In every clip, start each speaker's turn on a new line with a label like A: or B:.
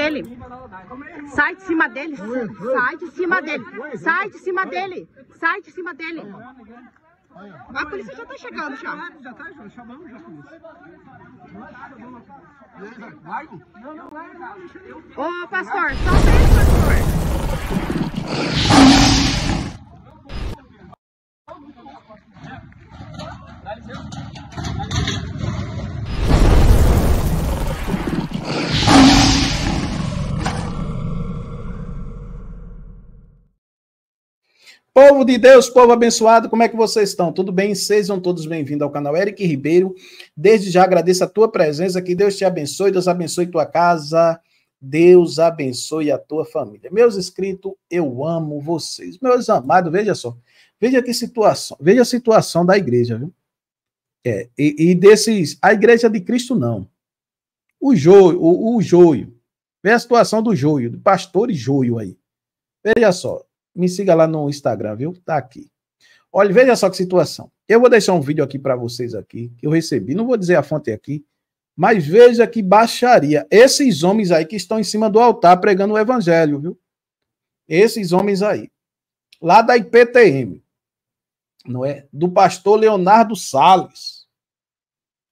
A: dele. Sai de cima dele. Sai de cima dele. Sai de cima dele. Sai de cima dele. A polícia já tá chegando já.
B: Já tá, já chamamos já a polícia.
C: Vai?
A: Ô, pastor, solta ele, pastor.
C: Povo de Deus, povo abençoado, como é que vocês estão? Tudo bem? Sejam todos bem-vindos ao canal Eric Ribeiro. Desde já agradeço a tua presença, que Deus te abençoe, Deus abençoe tua casa, Deus abençoe a tua família. Meus inscritos, eu amo vocês. Meus amados, veja só, veja que situação, veja a situação da igreja, viu? É, e, e desses, a igreja de Cristo não. O joio, o, o joio. Veja a situação do joio, do pastor e joio aí. Veja só, me siga lá no Instagram, viu? Tá aqui. Olha, veja só que situação. Eu vou deixar um vídeo aqui para vocês aqui, que eu recebi. Não vou dizer a fonte aqui, mas veja que baixaria. Esses homens aí que estão em cima do altar pregando o evangelho, viu? Esses homens aí. Lá da IPTM. Não é? Do pastor Leonardo Salles.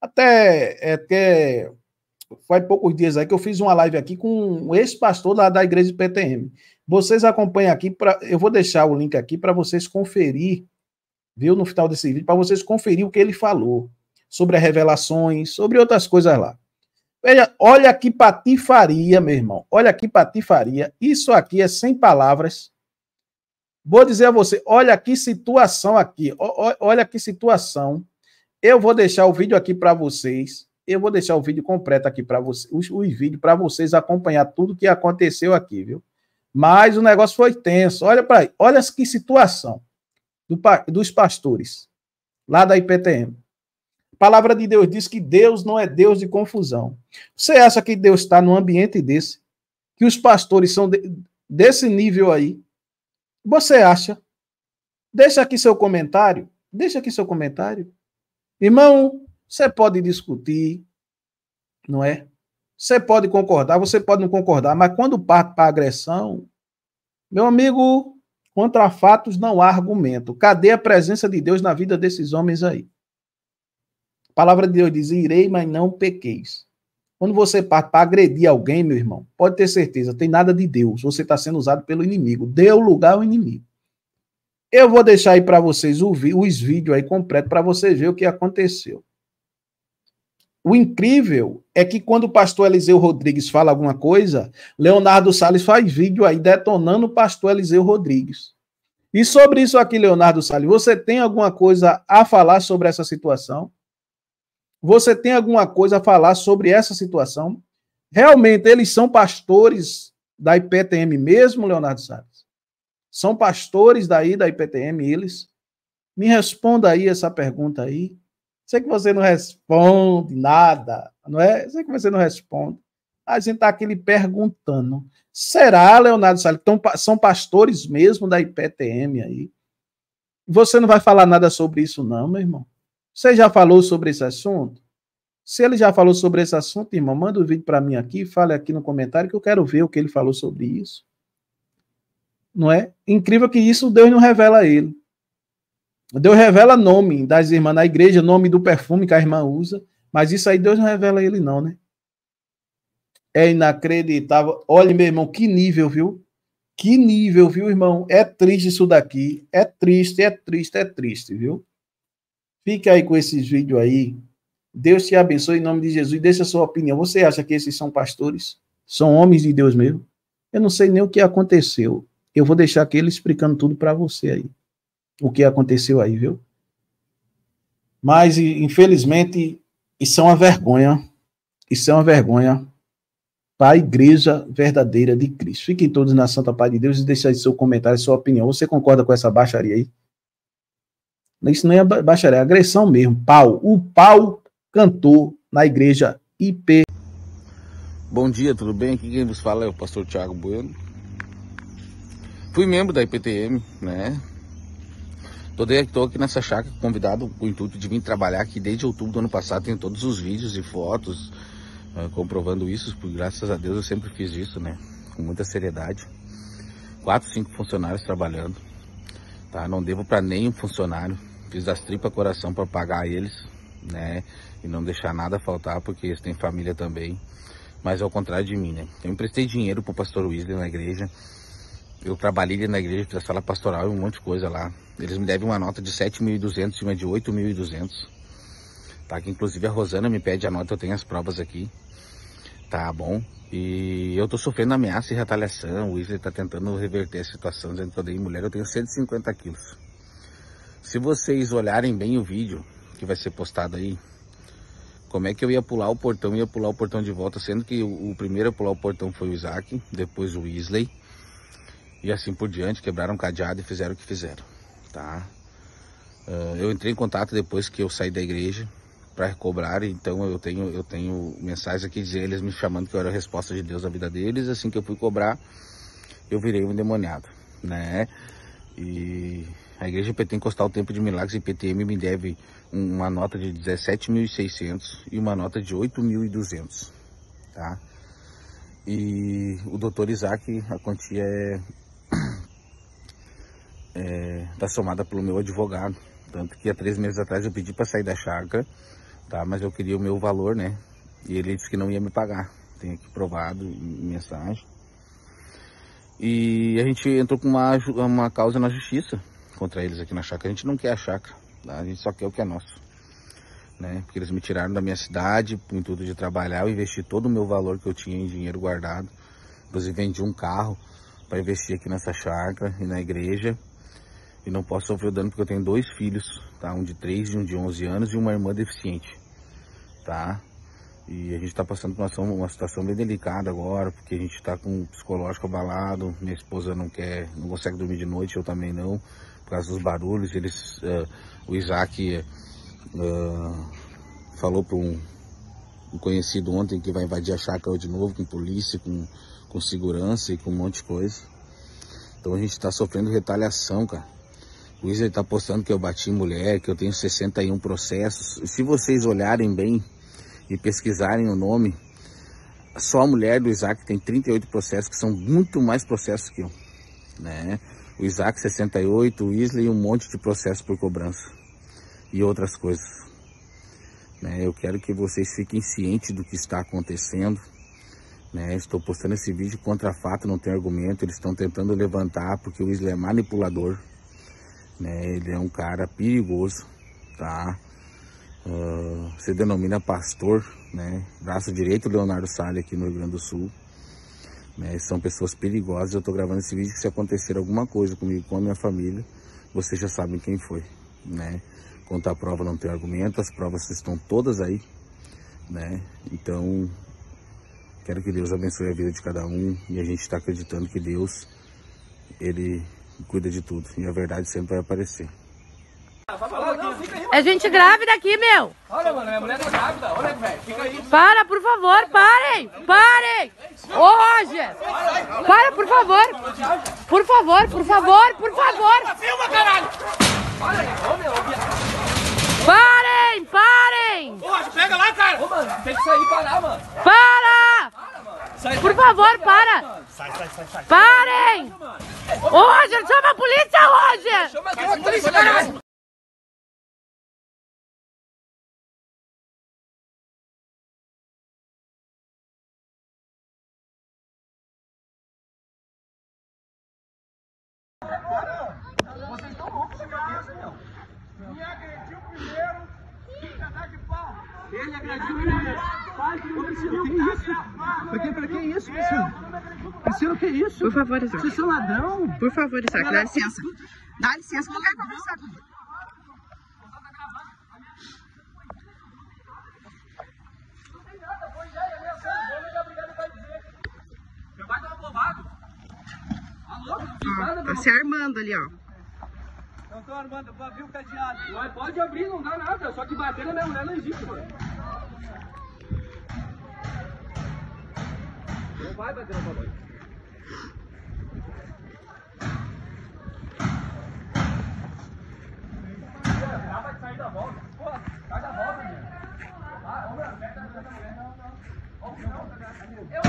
C: Até, até faz poucos dias aí que eu fiz uma live aqui com um ex-pastor lá da igreja IPTM. Vocês acompanham aqui, pra, eu vou deixar o link aqui para vocês conferir, viu, no final desse vídeo, para vocês conferir o que ele falou sobre as revelações, sobre outras coisas lá. Veja, olha que patifaria, meu irmão. Olha que patifaria. Isso aqui é sem palavras. Vou dizer a você, olha que situação aqui. Olha que situação. Eu vou deixar o vídeo aqui para vocês. Eu vou deixar o vídeo completo aqui para vocês, os, os vídeos para vocês acompanhar tudo que aconteceu aqui, viu? Mas o negócio foi tenso. Olha para aí, olha que situação do, dos pastores lá da IPTM. A palavra de Deus diz que Deus não é Deus de confusão. Você acha que Deus está num ambiente desse? Que os pastores são de, desse nível aí? Você acha? Deixa aqui seu comentário. Deixa aqui seu comentário. Irmão, você pode discutir, não é? Você pode concordar, você pode não concordar, mas quando parte para agressão, meu amigo, contra fatos não há argumento. Cadê a presença de Deus na vida desses homens aí? A palavra de Deus diz: irei, mas não pequeis. Quando você parte para agredir alguém, meu irmão, pode ter certeza, tem nada de Deus. Você está sendo usado pelo inimigo. Deu lugar ao inimigo. Eu vou deixar aí para vocês os vídeos aí completo para vocês verem o que aconteceu. O incrível é que quando o pastor Eliseu Rodrigues fala alguma coisa, Leonardo Salles faz vídeo aí detonando o pastor Eliseu Rodrigues. E sobre isso aqui, Leonardo Salles, você tem alguma coisa a falar sobre essa situação? Você tem alguma coisa a falar sobre essa situação? Realmente eles são pastores da IPTM mesmo, Leonardo Salles? São pastores daí da IPTM eles? Me responda aí essa pergunta aí. Sei que você não responde nada, não é? Sei que você não responde. A gente está aqui lhe perguntando. Será, Leonardo Salles, então, são pastores mesmo da IPTM aí? Você não vai falar nada sobre isso, não, meu irmão? Você já falou sobre esse assunto? Se ele já falou sobre esse assunto, irmão, manda o um vídeo para mim aqui, fale aqui no comentário que eu quero ver o que ele falou sobre isso. Não é? Incrível que isso Deus não revela a ele. Deus revela nome das irmãs na igreja, nome do perfume que a irmã usa, mas isso aí Deus não revela ele não, né? É inacreditável. Olha, meu irmão, que nível, viu? Que nível, viu, irmão? É triste isso daqui. É triste, é triste, é triste, viu? Fica aí com esses vídeos aí. Deus te abençoe em nome de Jesus. Deixa a sua opinião. Você acha que esses são pastores? São homens de Deus mesmo? Eu não sei nem o que aconteceu. Eu vou deixar aqui ele explicando tudo para você aí o que aconteceu aí, viu? Mas, infelizmente, isso é uma vergonha. Isso é uma vergonha para a igreja verdadeira de Cristo. Fiquem todos na Santa Paz de Deus e deixem seu comentário, sua opinião. Você concorda com essa baixaria aí? Isso não é baixaria, é agressão mesmo. Pau. O pau cantou na igreja IP.
D: Bom dia, tudo bem? Aqui quem vos fala é o pastor Tiago Bueno. Fui membro da IPTM, né? Estou aqui nessa chácara convidado com o intuito de vir trabalhar aqui desde outubro do ano passado. Tenho todos os vídeos e fotos uh, comprovando isso, porque graças a Deus eu sempre fiz isso, né? Com muita seriedade. Quatro, cinco funcionários trabalhando, tá? Não devo para nenhum funcionário. Fiz das tripas coração para pagar eles, né? E não deixar nada faltar, porque eles têm família também. Mas ao contrário de mim, né? Eu emprestei dinheiro pro pastor Wesley na igreja. Eu trabalhei na igreja, fiz sala pastoral e um monte de coisa lá. Eles me devem uma nota de 7.200 em cima de 8.200. Tá? Que inclusive a Rosana me pede a nota, eu tenho as provas aqui. Tá bom? E eu tô sofrendo ameaça e retaliação. O Wesley tá tentando reverter a situação, dizendo que eu dei mulher. Eu tenho 150 quilos. Se vocês olharem bem o vídeo que vai ser postado aí, como é que eu ia pular o portão, ia pular o portão de volta, sendo que o, o primeiro a pular o portão foi o Isaac, depois o Weasley, e assim por diante, quebraram o cadeado e fizeram o que fizeram, tá? Uh, eu entrei em contato depois que eu saí da igreja para cobrar, então eu tenho, eu tenho mensagens aqui dizendo eles me chamando que eu era a resposta de Deus à vida deles, assim que eu fui cobrar, eu virei um endemoniado, né? E a igreja Pentecostal o Tempo de Milagres e PTM me deve uma nota de 17.600 e uma nota de 8.200, tá? E o doutor Isaac, a quantia é, é tá somada pelo meu advogado, tanto que há três meses atrás eu pedi para sair da chácara, tá? Mas eu queria o meu valor, né? E ele disse que não ia me pagar, tem aqui provado em mensagem. E a gente entrou com uma, uma causa na justiça contra eles aqui na chácara. A gente não quer a chácara. Tá? A gente só quer o que é nosso. Né? Porque eles me tiraram da minha cidade, com tudo de trabalhar, eu investi todo o meu valor que eu tinha em dinheiro guardado. Inclusive vendi um carro para investir aqui nessa chácara e na igreja. E não posso sofrer dano porque eu tenho dois filhos, tá? Um de 3 e um de 11 anos e uma irmã deficiente, tá? E a gente está passando por uma, uma, situação bem delicada agora, porque a gente está com o psicológico abalado, minha esposa não quer, não consegue dormir de noite, eu também não, por causa dos barulhos. Eles, uh, o Isaac uh, falou para um, um, conhecido ontem que vai invadir a chácara de novo com polícia, com, com segurança e com um monte de coisa. Então a gente está sofrendo retaliação, cara. O Isa está postando que eu bati mulher, que eu tenho 61 processos. Se vocês olharem bem e pesquisarem o nome, só a mulher do Isaac tem 38 processos, que são muito mais processos que eu. Né? O Isaac 68, o Isley e um monte de processos por cobrança e outras coisas. Né? Eu quero que vocês fiquem cientes do que está acontecendo. Né? Estou postando esse vídeo contra fato, não tem argumento. Eles estão tentando levantar porque o Isla é manipulador. Né? Ele é um cara perigoso, tá? Uh, se denomina pastor, né? Braço direito Leonardo Salles aqui no Rio Grande do Sul. Né? São pessoas perigosas. Eu estou gravando esse vídeo que se acontecer alguma coisa comigo, com a minha família, vocês já sabem quem foi, né? Quanto à prova não tem argumento, as provas estão todas aí, né? Então, quero que Deus abençoe a vida de cada um e a gente está acreditando que Deus, Ele cuida de tudo e a verdade sempre vai aparecer.
E: É gente grávida aqui, meu.
B: Olha, mano, minha mulher tá grávida. Olha, velho. Fica aí.
E: Para, por favor, parem. Parem. Ô, Roger. Para, por favor. Por favor, por favor, por favor.
B: Filma, caralho. Ô, meu.
E: Parem, parem.
B: Ô, Roger, pega lá, cara. Ô, mano, tem que sair e parar, mano.
E: Para.
B: Sai,
E: Por favor, para.
B: Sai, sai, sai, sai.
E: Parem. Ô, Roger, chama a polícia, Roger.
B: Chama uma polícia, caralho. Vocês estão loucos de cabeça, meu. Me agrediu primeiro, pedaço de pau. Ele agrediu que isso? Pra que, pra que isso, Priscila? Priscila, que isso?
A: Por favor, Isaac.
B: Vocês são ladrão?
A: Por favor, Isaac, dá licença. Dá licença, não quero conversar
B: bobado. Alô?
A: Ó, tá se armando ali, ó.
B: Não armando, vou abrir o cadeado. Mas pode abrir, não dá nada. Só que bater na minha mulher não existe, mano. Não vai bater na tua. Acaba de sair da volta. Pô, sai da volta, meu. Ah, ô, meu, pega na mulher, não, não.
A: filmar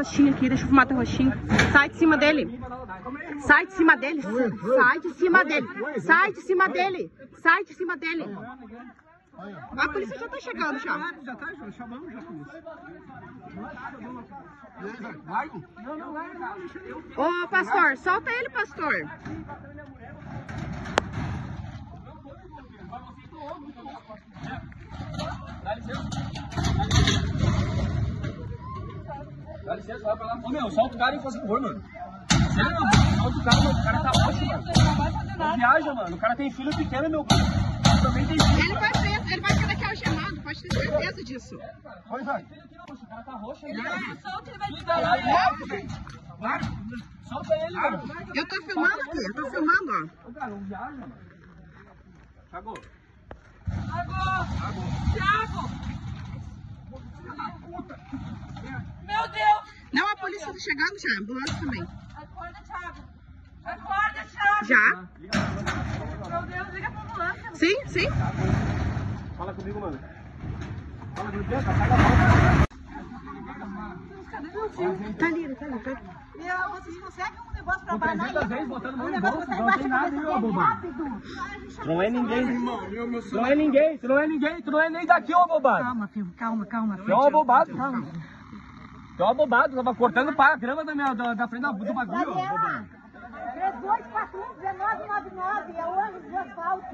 A: teu rostinho aqui, deixa eu filmar teu rostinho. Sai de cima dele. Sai de cima dele. Sai de cima dele. Sai de cima dele. Sai de cima dele. A polícia já tá chegando já.
B: Já tá, já chamamos já a polícia. Vai? Não.
A: Ô, pastor, solta ele, pastor.
B: Pra lá. Ô, meu, solta o cara e faz favor, mano. Sério, mano, solta o cara, mano. O cara tá roxo, mano. Não viaja, mano. O cara tem filho pequeno, meu. Eu também tem filho.
A: Ele vai preso, ele vai ser daqui algemado, pode ter certeza disso.
B: Vai, vai. O cara tá roxo aí.
E: Solta, ele vai
B: Liga lá e é. Vai. Solta ele, mano.
A: Eu tô filmando aqui, eu tô filmando, ó.
B: Ô, cara, não viaja, mano. Cagou.
E: Thiago! Meu Deus!
A: Não, a polícia tá chegando já, a ambulância também.
E: Acorda, Thiago! Acorda, Thiago!
A: Já?
E: Meu Deus, liga pra ambulância!
A: Sim, sim.
B: Fala comigo, mano. Fala comigo, pega a mão.
A: Tá ali, tá ali, tá ali.
E: Meu, vocês conseguem um negócio pra baixo
B: 300 vezes botando mão
E: Um
B: no
E: negócio
B: bolso,
E: pra
B: não tem
E: da
B: nada! Não é ninguém, Tu não é ninguém, tu não é ninguém, tu não é nem daqui, ô bobado.
E: Calma, filho, calma, calma.
B: É um abobado.
E: Calma.
B: Tô bobado, tava cortando a grama da, minha, da, da frente da, do bagulho. 3241 1999
E: é o do asfalto.